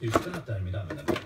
Yükseltmeden